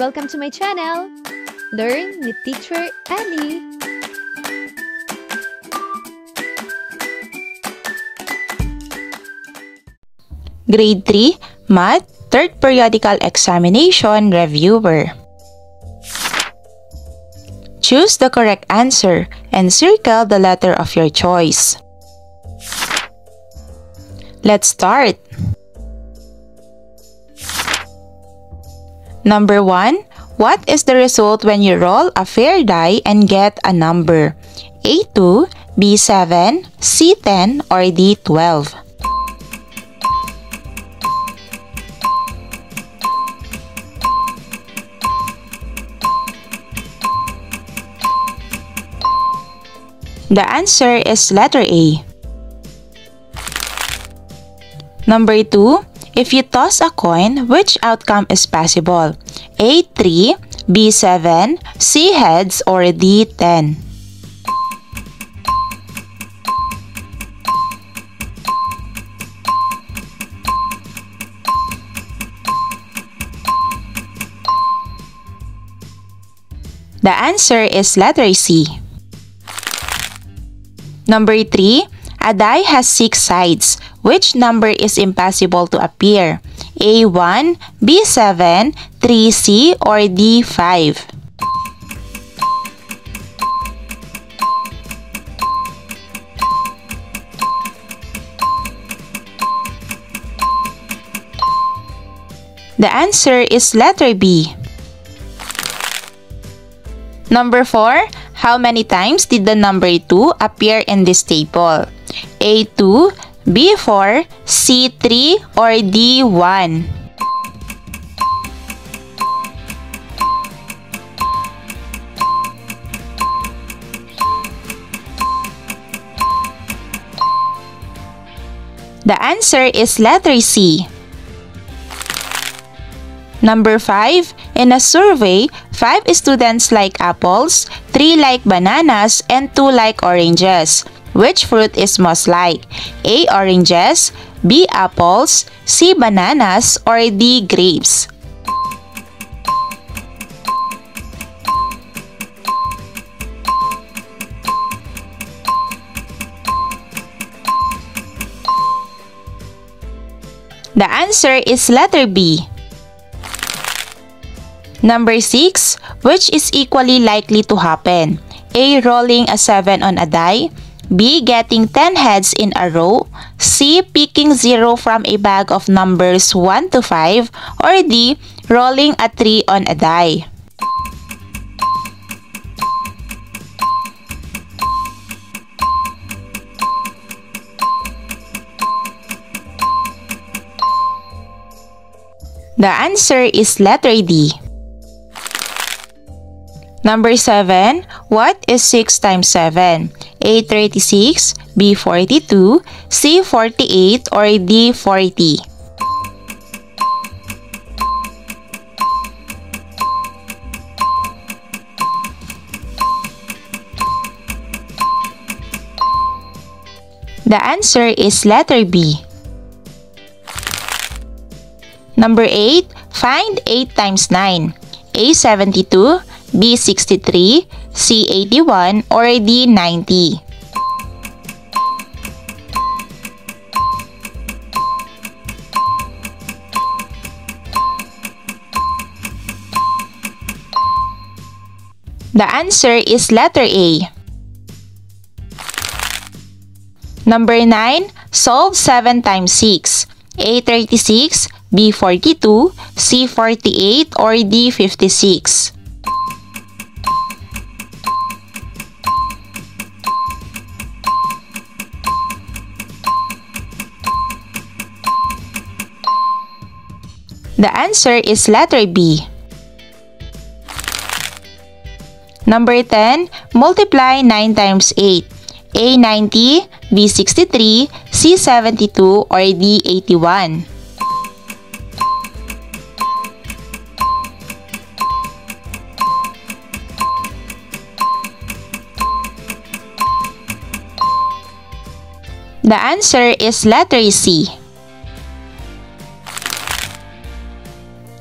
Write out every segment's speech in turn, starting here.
Welcome to my channel! Learn with Teacher Ali! Grade 3, Math, Third Periodical Examination Reviewer. Choose the correct answer and circle the letter of your choice. Let's start. Number 1. What is the result when you roll a fair die and get a number? A2, B7, C10, or D12? The answer is letter A. Number 2. If you toss a coin, which outcome is possible? A3, B7, C heads, or D10? The answer is letter C. Number 3. A die has 6 sides. Which number is impossible to appear? A1, B7, 3C, or D5? The answer is letter B. Number 4. How many times did the number 2 appear in this table? A2, B4, C3, or D1? The answer is letter C. Number 5. In a survey, 5 students like apples, 3 like bananas, and 2 like oranges. Which fruit is most like? A. Oranges, B. Apples, C. Bananas, or D. Grapes? The answer is letter B. Number 6. Which is equally likely to happen? A. Rolling a 7 on a die. B. Getting 10 heads in a row. C. Picking 0 from a bag of numbers 1 to 5. Or D. Rolling a 3 on a die. The answer is letter D. Number 7. What is 6 times 7? A. 36, B. 42, C. 48, or D. 40? The answer is letter B. Number 8. Find 8 times 9. A. 72, B63, C81, or D90. The answer is letter A. Number 9, solve 7 times 6. A36, B42, C48, or D56. The answer is letter B. Number 10, multiply 9 times 8. A 90, B 63, C 72, or D 81. The answer is letter C.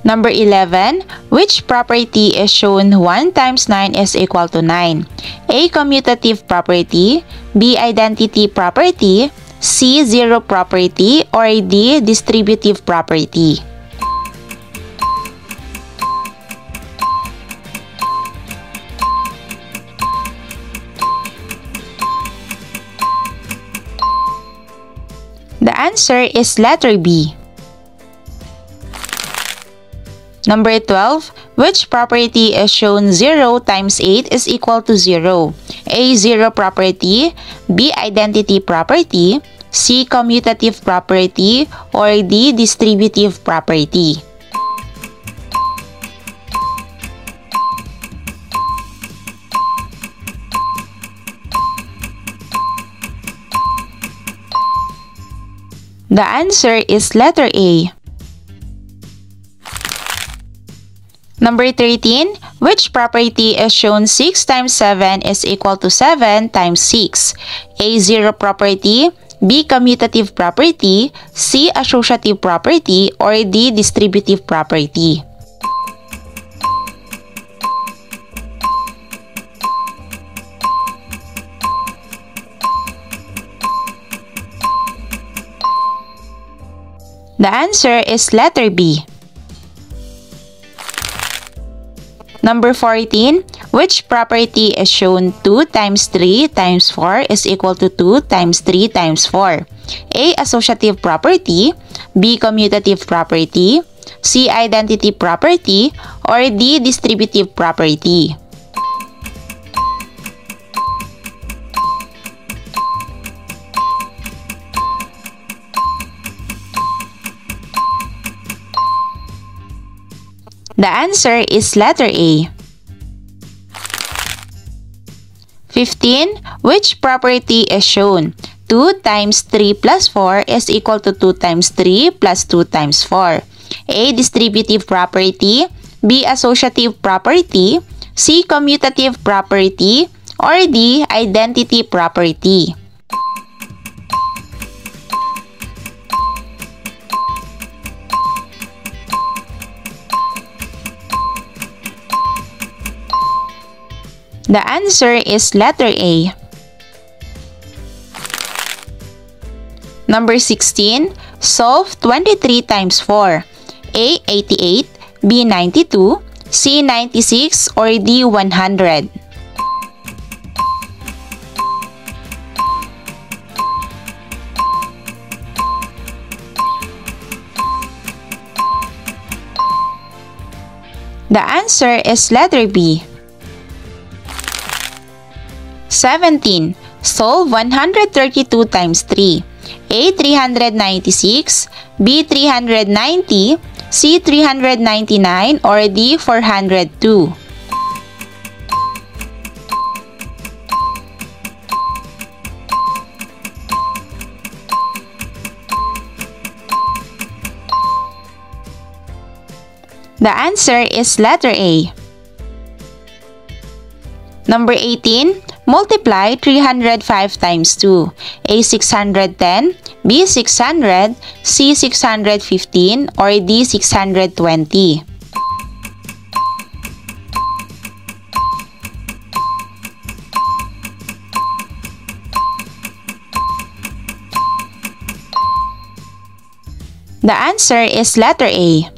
Number 11, which property is shown 1 times 9 is equal to 9? A. Commutative property B. Identity property C. Zero property or D. Distributive property The answer is letter B. Number 12, which property is shown 0 times 8 is equal to 0? A. Zero property B. Identity property C. Commutative property or D. Distributive property The answer is letter A. Number 13, which property is shown 6 times 7 is equal to 7 times 6? A. Zero property B. Commutative property C. Associative property or D. Distributive property The answer is letter B. Number 14, which property is shown 2 times 3 times 4 is equal to 2 times 3 times 4? A. Associative property B. Commutative property C. Identity property or D. Distributive property The answer is letter A. 15. Which property is shown? 2 times 3 plus 4 is equal to 2 times 3 plus 2 times 4. A. Distributive property B. Associative property C. Commutative property or D. Identity property The answer is letter A. Number 16, solve 23 times 4. A. 88, B. 92, C. 96, or D. 100. The answer is letter B. 17. Solve 132 times 3. A. 396, B. 390, C. 399, or D. 402. The answer is letter A. Number 18. Multiply 305 times 2. A 610, B 600, C 615, or D 620. The answer is letter A.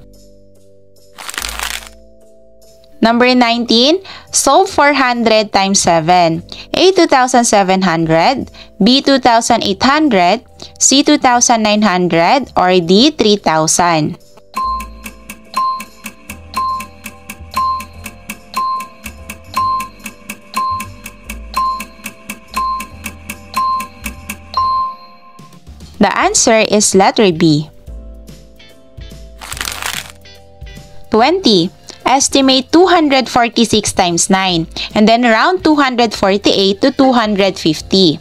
Number 19, solve 400 times 7. A. 2,700, B. 2,800, C. 2,900, or D. 3,000. The answer is letter B. 20. Estimate 246 times 9 and then round 248 to 250.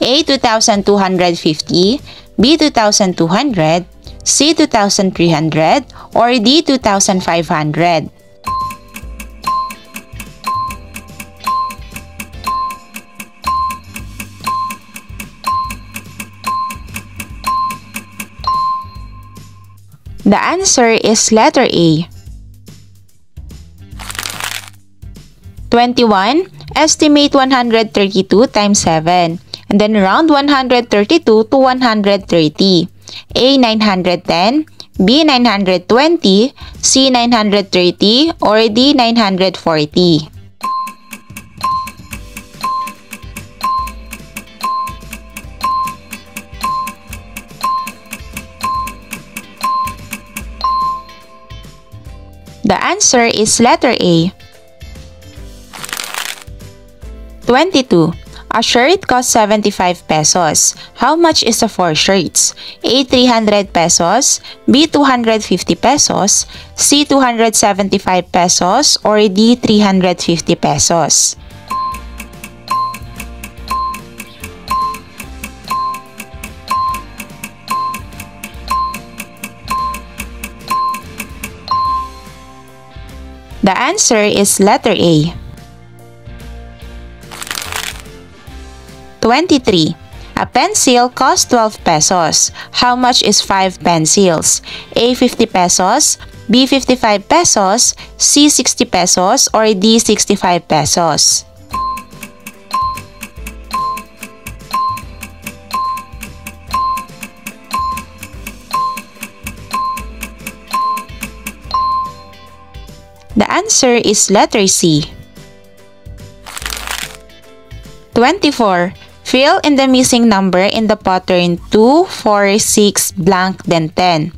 A 2250, B 2200, C 2300, or D 2500. The answer is letter A. 21. Estimate 132 times 7. And then round 132 to 130. A. 910. B. 920. C. 930. Or D. 940. The answer is letter A. 22. A shirt costs 75 pesos. How much is the 4 shirts? A. 300 pesos, B. 250 pesos, C. 275 pesos, or D. 350 pesos. The answer is letter A. 23. A pencil costs 12 pesos. How much is 5 pencils? A. 50 pesos, B. 55 pesos, C. 60 pesos, or D. 65 pesos. The answer is letter C. 24. Fill in the missing number in the pattern 2, 4, 6, blank, then 10.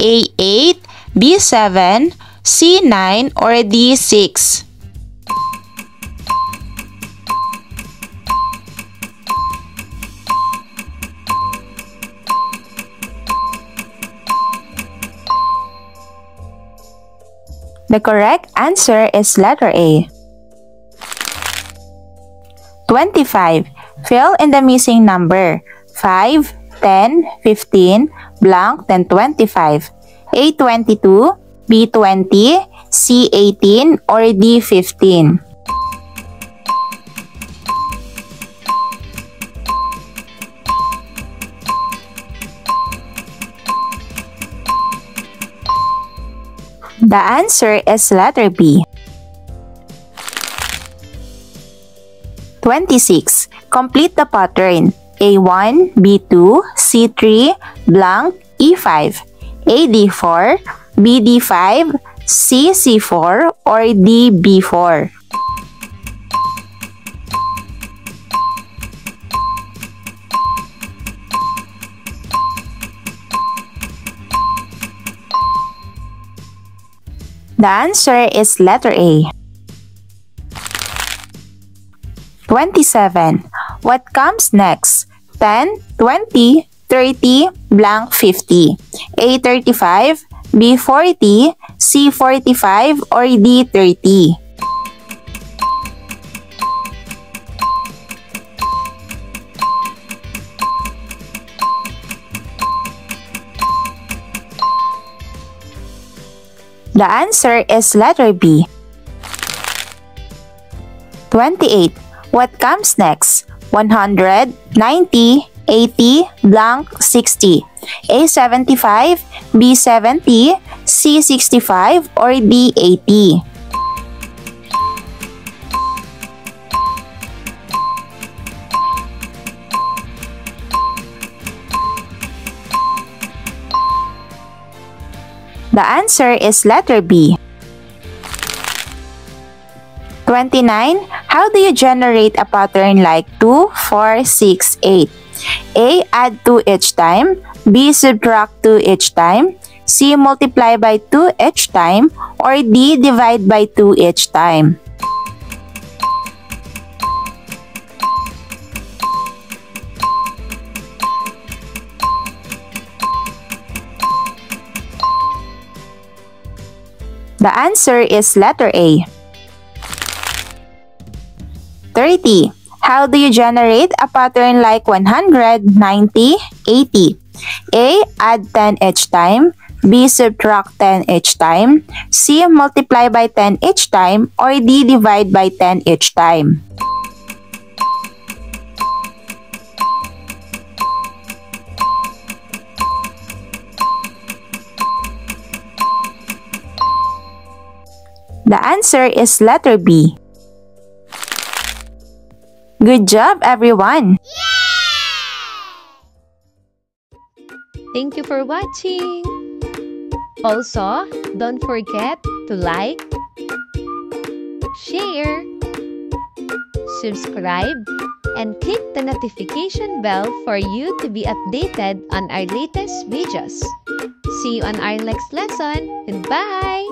A. 8, B. 7, C. 9, or D. 6. The correct answer is letter A. 25. Fill in the missing number. 5, 10, 15, blank, then 25. A. 22, B. 20, C. 18, or D. 15. The answer is letter B. 26. Complete the pattern. A1, B2, C3, blank, E5. A D4, B D5, C C4, or D B4. The answer is letter A. 27. What comes next? 10, 20, 30, blank 50. A 35, B 40, C 45, or D 30. The answer is letter B. 28. What comes next? 100, 90, 80, blank, 60. A 75, B 70, C 65, or D 80. The answer is letter B. 29. How do you generate a pattern like 2, 4, 6, 8? A. Add 2 each time. B. Subtract 2 each time. C. Multiply by 2 each time. Or D. Divide by 2 each time. The answer is letter A. 30. How do you generate a pattern like 100, 90, 80? A. Add 10 each time. B. Subtract 10 each time. C. Multiply by 10 each time. Or D. Divide by 10 each time. The answer is letter B. Good job, everyone! Thank you for watching! Also, don't forget to like, share, subscribe, and click the notification bell for you to be updated on our latest videos. See you on our next lesson. Goodbye!